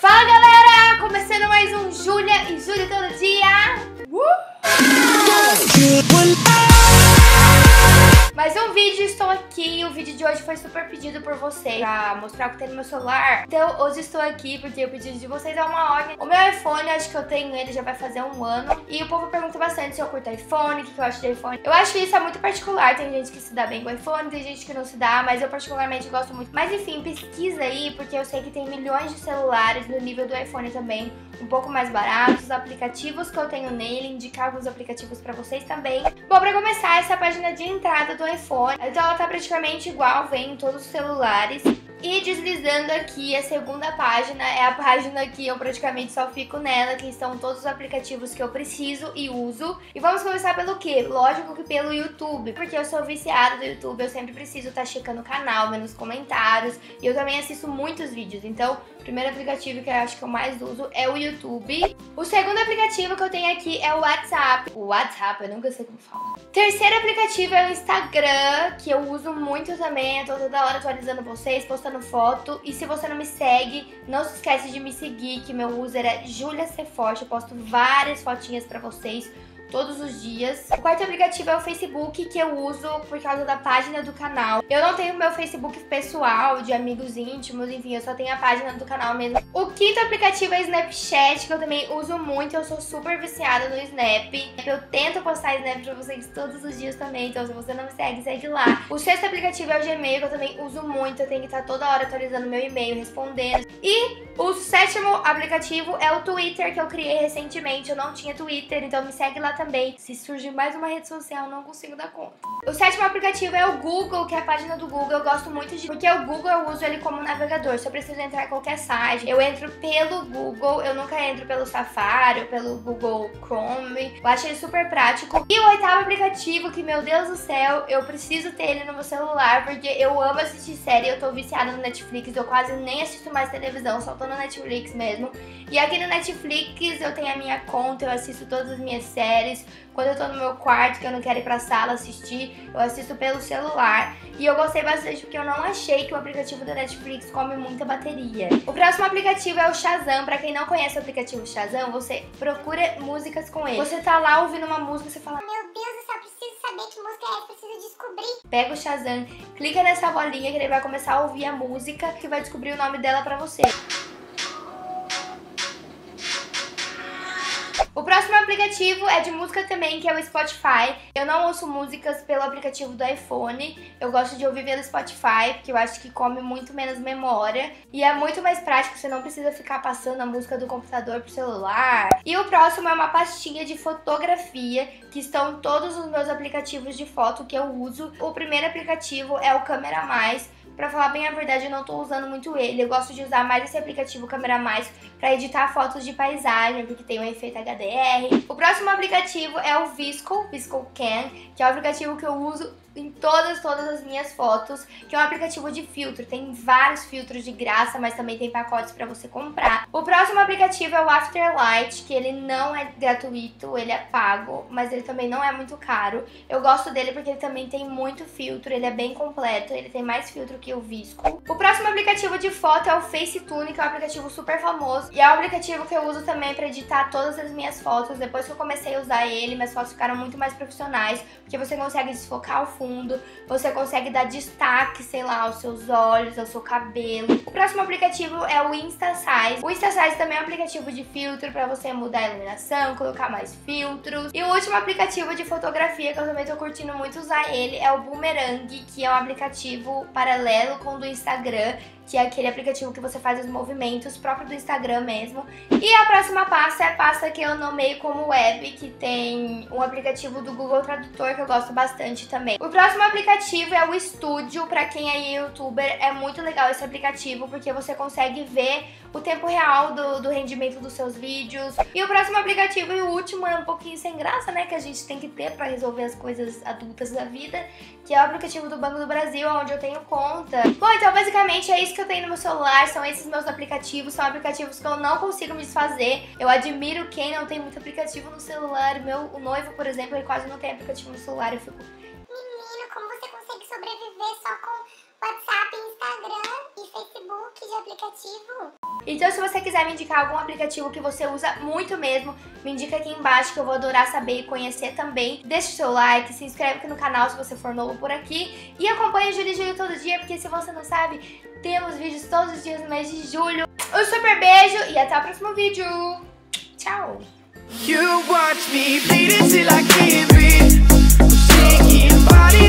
Fala galera! Começando mais um Júlia e Júlia todo dia! Um vídeo, estou aqui. O vídeo de hoje foi super pedido por vocês pra mostrar o que tem no meu celular. Então hoje estou aqui porque o pedido de vocês é uma ordem. O meu iPhone, acho que eu tenho ele já vai fazer um ano. E o povo pergunta bastante se eu curto iPhone, o que eu acho de iPhone. Eu acho que isso é muito particular. Tem gente que se dá bem com iPhone, tem gente que não se dá, mas eu particularmente gosto muito. Mas enfim, pesquisa aí, porque eu sei que tem milhões de celulares no nível do iPhone também, um pouco mais baratos. Os aplicativos que eu tenho nele, indicar alguns aplicativos pra vocês também. Bom, pra começar, essa é a página de entrada do iPhone. Então ela tá praticamente igual, vem em todos os celulares. E deslizando aqui, a segunda página é a página que eu praticamente só fico nela, que estão todos os aplicativos que eu preciso e uso. E vamos começar pelo quê? Lógico que pelo YouTube, porque eu sou viciada do YouTube, eu sempre preciso estar tá checando o canal, vendo os comentários, e eu também assisto muitos vídeos, então o primeiro aplicativo que eu acho que eu mais uso é o YouTube. O segundo aplicativo que eu tenho aqui é o WhatsApp. O WhatsApp, eu nunca sei como fala. Terceiro aplicativo é o Instagram, que eu uso muito também, eu tô toda hora atualizando vocês, postando postando foto. E se você não me segue, não se esquece de me seguir, que meu user é Julia Forte. Eu posto várias fotinhas pra vocês todos os dias. O quarto aplicativo é o Facebook, que eu uso por causa da página do canal. Eu não tenho meu Facebook pessoal, de amigos íntimos, enfim, eu só tenho a página do canal mesmo. O quinto aplicativo é o Snapchat, que eu também uso muito, eu sou super viciada no Snap. Eu tento postar Snap pra vocês todos os dias também, então se você não me segue, segue lá. O sexto aplicativo é o Gmail, que eu também uso muito, eu tenho que estar toda hora atualizando meu e-mail, respondendo. E o sétimo aplicativo é o Twitter, que eu criei recentemente, eu não tinha Twitter, então me segue lá também. Se surgir mais uma rede social, não consigo dar conta. O sétimo aplicativo é o Google, que é a página do Google. Eu gosto muito de... Porque o Google eu uso ele como navegador. Se eu preciso entrar em qualquer site, eu entro pelo Google. Eu nunca entro pelo Safari pelo Google Chrome. Eu acho ele super prático. E o oitavo aplicativo, que, meu Deus do céu, eu preciso ter ele no meu celular, porque eu amo assistir série. Eu tô viciada no Netflix. Eu quase nem assisto mais televisão, só tô no Netflix mesmo. E aqui no Netflix eu tenho a minha conta, eu assisto todas as minhas séries. Quando eu tô no meu quarto, que eu não quero ir pra sala assistir, eu assisto pelo celular. E eu gostei bastante porque eu não achei que o aplicativo da Netflix come muita bateria. O próximo aplicativo é o Shazam. Pra quem não conhece o aplicativo Shazam, você procura músicas com ele. Você tá lá ouvindo uma música, você fala... Meu Deus, eu só preciso saber que música é preciso descobrir. Pega o Shazam, clica nessa bolinha que ele vai começar a ouvir a música, que vai descobrir o nome dela pra você. Aplicativo é de música também, que é o Spotify. Eu não ouço músicas pelo aplicativo do iPhone, eu gosto de ouvir pelo Spotify, porque eu acho que come muito menos memória. E é muito mais prático, você não precisa ficar passando a música do computador pro celular. E o próximo é uma pastinha de fotografia, que estão todos os meus aplicativos de foto que eu uso. O primeiro aplicativo é o Câmera Mais, Pra falar bem a verdade, eu não tô usando muito ele. Eu gosto de usar mais esse aplicativo Câmera Mais pra editar fotos de paisagem, porque tem um efeito HDR. O próximo aplicativo é o Visco, Visco Can, que é o aplicativo que eu uso em todas, todas as minhas fotos, que é um aplicativo de filtro. Tem vários filtros de graça, mas também tem pacotes para você comprar. O próximo aplicativo é o Afterlight, que ele não é gratuito, ele é pago, mas ele também não é muito caro. Eu gosto dele porque ele também tem muito filtro, ele é bem completo, ele tem mais filtro que o Visco. O próximo aplicativo de foto é o Facetune, que é um aplicativo super famoso, e é um aplicativo que eu uso também para editar todas as minhas fotos. Depois que eu comecei a usar ele, minhas fotos ficaram muito mais profissionais, porque você consegue desfocar o fundo, você consegue dar destaque, sei lá, aos seus olhos, ao seu cabelo. O próximo aplicativo é o InstaSize. O InstaSize também é um aplicativo de filtro para você mudar a iluminação, colocar mais filtros. E o último aplicativo de fotografia que eu também tô curtindo muito usar ele é o Boomerang, que é um aplicativo paralelo com o do Instagram que é aquele aplicativo que você faz os movimentos próprio do Instagram mesmo. E a próxima pasta é a pasta que eu nomeio como Web, que tem um aplicativo do Google Tradutor que eu gosto bastante também. O próximo aplicativo é o Studio, para quem é youtuber, é muito legal esse aplicativo porque você consegue ver o tempo real do, do rendimento dos seus vídeos. E o próximo aplicativo e o último é um pouquinho sem graça, né, que a gente tem que ter para resolver as coisas adultas da vida, que é o aplicativo do Banco do Brasil, onde eu tenho conta. Bom, então basicamente é isso que eu tenho no meu celular são esses meus aplicativos, são aplicativos que eu não consigo me desfazer. Eu admiro quem não tem muito aplicativo no celular. Meu o noivo, por exemplo, ele quase não tem aplicativo no celular. Eu fico, menino, como você consegue sobreviver? ver só com WhatsApp, Instagram e Facebook de aplicativo. Então, se você quiser me indicar algum aplicativo que você usa muito mesmo, me indica aqui embaixo que eu vou adorar saber e conhecer também. Deixa o seu like, se inscreve aqui no canal se você for novo por aqui e acompanha o Júlio e Júlio todo dia, porque se você não sabe, temos vídeos todos os dias no mês de julho. Um super beijo e até o próximo vídeo. Tchau! You watch me I can't breathe. Shaking, body